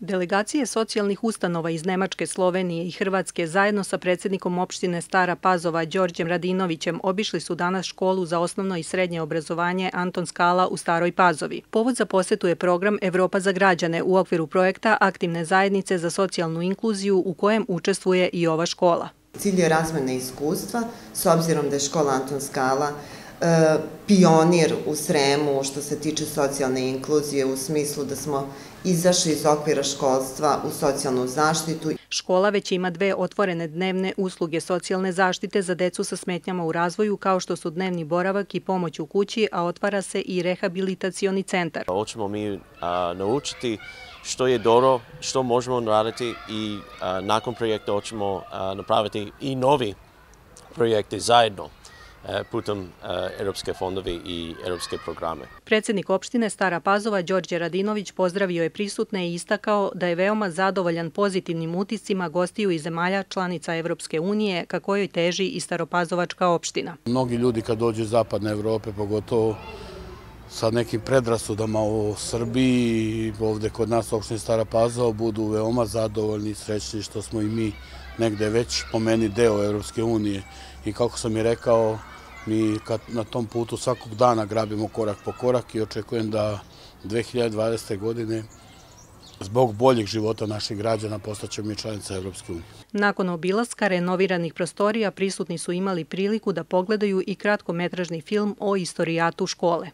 Delegacije socijalnih ustanova iz Nemačke, Slovenije i Hrvatske zajedno sa predsjednikom opštine Stara Pazova Đorđem Radinovićem obišli su danas školu za osnovno i srednje obrazovanje Anton Skala u Staroj Pazovi. Povod za posetu je program Evropa za građane u okviru projekta Aktivne zajednice za socijalnu inkluziju u kojem učestvuje i ova škola. Cilj je razmjena iskustva, s obzirom da je škola Anton Skala pionir u Sremu što se tiče socijalne inkluzije u smislu da smo izašli iz okvira školstva u socijalnu zaštitu. Škola već ima dve otvorene dnevne usluge socijalne zaštite za decu sa smetnjama u razvoju kao što su dnevni boravak i pomoć u kući, a otvara se i rehabilitacioni centar. Hoćemo mi naučiti što je dobro, što možemo raditi i nakon projekta hoćemo napraviti i novi projekte zajedno. E, putem e, Europske fondovi i Europske programe. Predsjednik opštine Stara Pazova, Đorđe Radinović, pozdravio je prisutne i istakao da je veoma zadovoljan pozitivnim utiscima gostiju iz zemalja članica Evropske unije, kako joj teži i Staropazovačka opština. Mnogi ljudi kad dođu iz Zapadne Evrope, pogotovo sa nekim predrasudama o Srbiji, ovde kod nas u opštini Stara Pazova, budu veoma zadovoljni i srećni što smo i mi negde već po meni deo Evropske unije. I kako sam i rekao, Mi kad na tom putu svakog dana grabimo korak po korak i očekujem da 2020. godine zbog boljeg života naših građana postaćemo i članica Evropske unije. Nakon obilaska renoviranih prostorija prisutni su imali priliku da pogledaju i kratkometražni film o istorijatu škole.